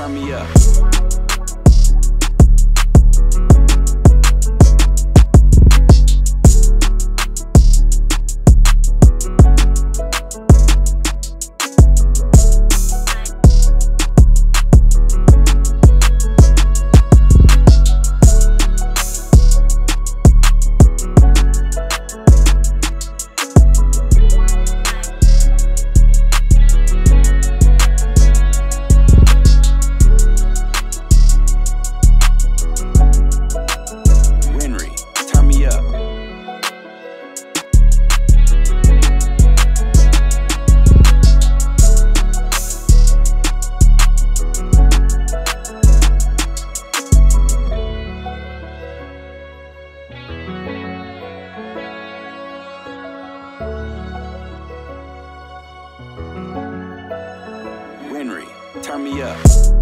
Turn me up. turn me up.